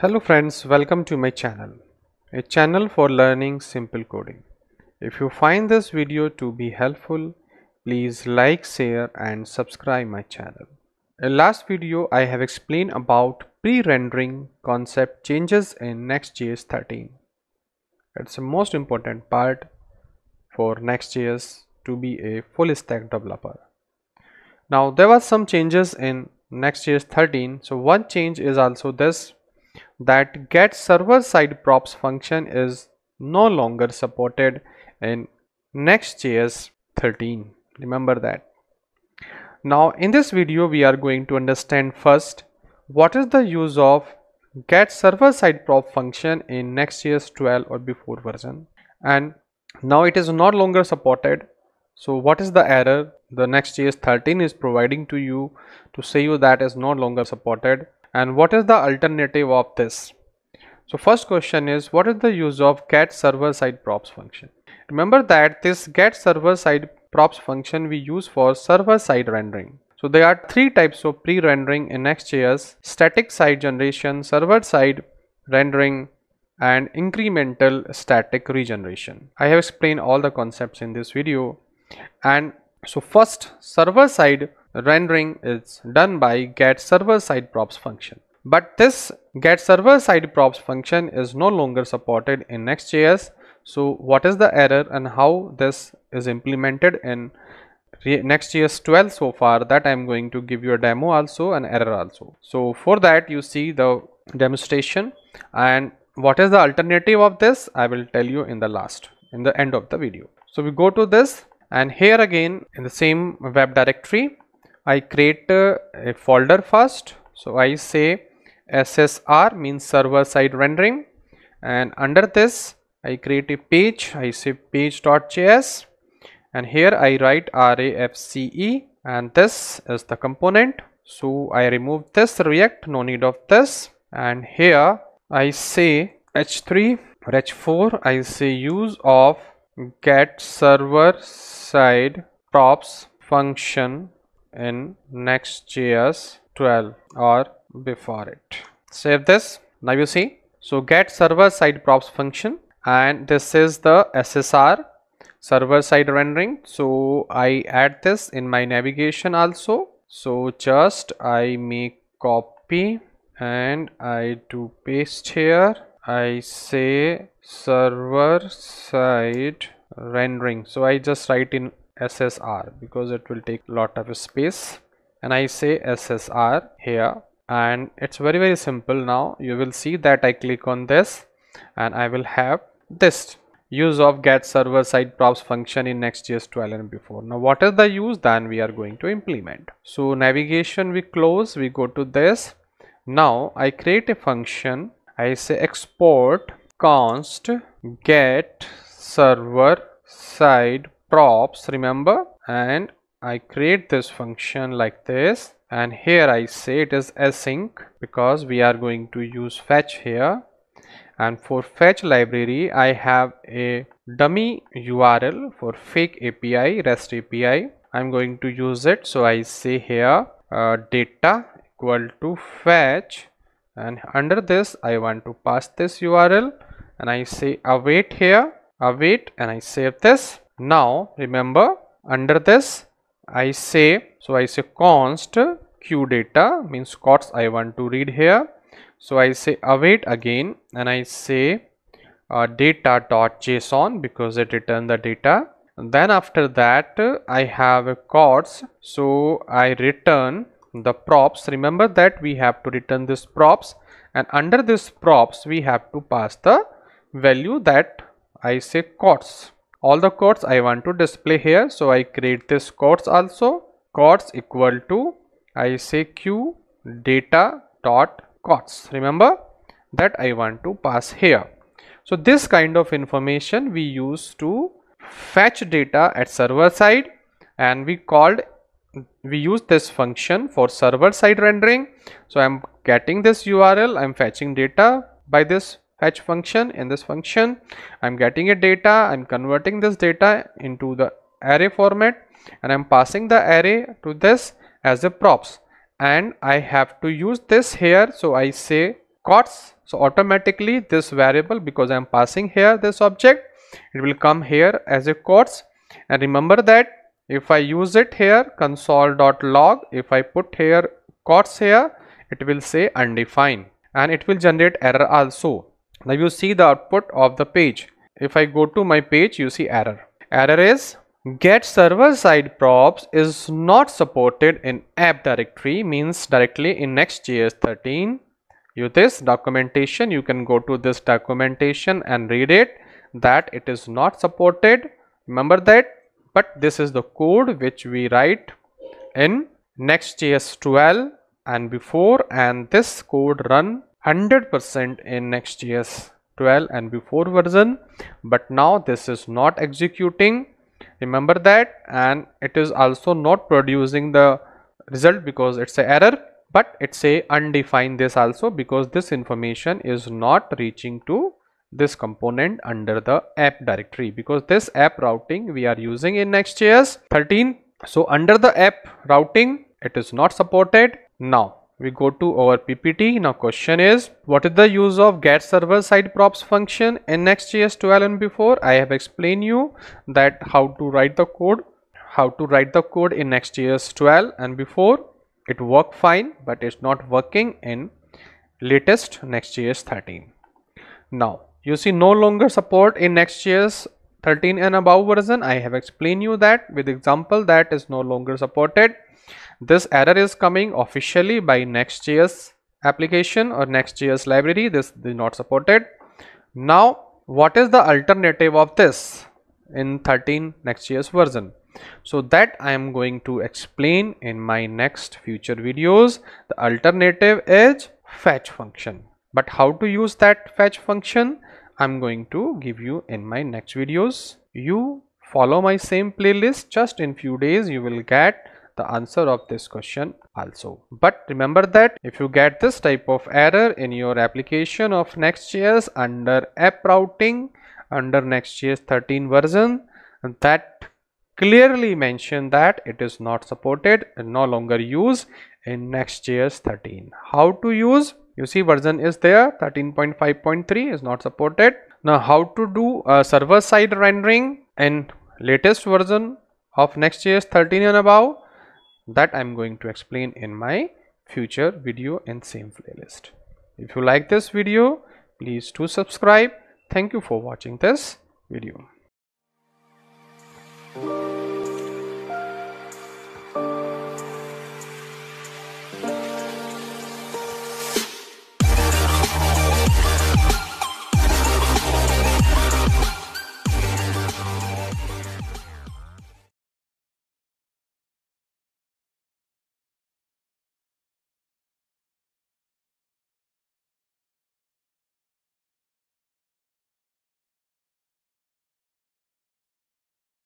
Hello friends, welcome to my channel, a channel for learning simple coding. If you find this video to be helpful, please like, share and subscribe my channel. In last video, I have explained about pre-rendering concept changes in Next.js 13. It's the most important part for Next.js to be a full stack developer. Now there were some changes in Next.js 13. So one change is also this that get server side props function is no longer supported in Next.js 13. Remember that. Now in this video we are going to understand first what is the use of get server side prop function in Next.js 12 or before version and now it is no longer supported so what is the error the Next.js 13 is providing to you to say you that is no longer supported and what is the alternative of this? So first question is what is the use of get server side props function? Remember that this get server side props function we use for server side rendering. So there are three types of pre-rendering in Next.js static site generation server side rendering and incremental static regeneration. I have explained all the concepts in this video. And so first server side rendering is done by get server side props function. But this get server side props function is no longer supported in next.js so what is the error and how this is implemented in next.js 12 so far? That i'm going to give you a demo also an error also. So for that you see the demonstration. And what is the alternative of this? I will tell you in the last in the end of the video. So we go to this and here again in the same web directory I create a folder first. So I say SSR means server side rendering. And under this I create a page. I say page.js and here I write RAFCE and this is the component. So I remove this react. No need of this. And here I say h3 h4 I say use of get server side props function in next.js 12 or before it. Save this. Now you see. So get server side props function and this is the ssr server side rendering. So i add this in my navigation also. So just i make copy and i do paste here. I say server side rendering. So i just write in ssr because it will take a lot of space. And i say ssr here and it's very very simple. Now you will see that i click on this and i will have this use of get server side props function in next.js 12 and before. Now what is the use then we are going to implement? So navigation we close we go to this. Now i create a function. I say export const get server side props remember? And I create this function like this. And here I say it is async because we are going to use fetch here. And for fetch library I have a dummy URL for fake API REST API I'm going to use it. So I say here uh, data equal to fetch. And under this I want to pass this URL and I say await here await. And I save this now remember under this I say so I say const q data means quotes I want to read here. So I say await again and I say uh, data.json because it return the data. And then after that I have a quotes so I return the props. Remember that we have to return this props and under this props we have to pass the value that I say quotes all the quotes I want to display here so I create this quotes also. Quotes equal to I say q data dot quotes. Remember that I want to pass here. So this kind of information we use to fetch data at server side and we called we use this function for server side rendering. So I'm getting this URL I'm fetching data by this fetch function in this function. I'm getting a data i'm converting this data into the array format and i'm passing the array to this as a props. And i have to use this here so i say quotes. So automatically this variable because I am passing here this object it will come here as a quotes. And remember that if I use it here console.log if I put here quotes here it will say undefined. And it will generate error also now you see the output of the page. If I go to my page you see error. Error is get server side props is not supported in app directory means directly in next.js 13 you this documentation you can go to this documentation and read it that it is not supported. Remember that? But this is the code which we write in next.js 12 and before and this code run 100% in next.js 12 and before version. But now this is not executing. Remember that. And it is also not producing the result because it's a error. But it's a undefined this also because this information is not reaching to this component under the app directory. Because this app routing we are using in next.js 13 so under the app routing it is not supported. Now we go to our ppt now question is what is the use of get server side props function in next.js 12 and before? I have explained you that how to write the code how to write the code in next.js 12 and before. It worked fine but it's not working in latest next.js 13 now you see no longer support in next.js 13 and above version. I have explained you that with example that is no longer supported this error is coming officially by next.js application or next.js library. This is not supported. Now what is the alternative of this in 13 next.js version? So that i am going to explain in my next future videos. The alternative is fetch function. But how to use that fetch function? I'm going to give you in my next videos. You follow my same playlist. Just in few days you will get the answer of this question also. But remember that if you get this type of error in your application of next.js under app routing under next.js 13 version that clearly mention that it is not supported and no longer use in next.js 13 how to use? You see version is there 13.5.3 is not supported. Now how to do a server side rendering in latest version of next.js 13 and above that I'm going to explain in my future video in same playlist. If you like this video, please do subscribe. Thank you for watching this video.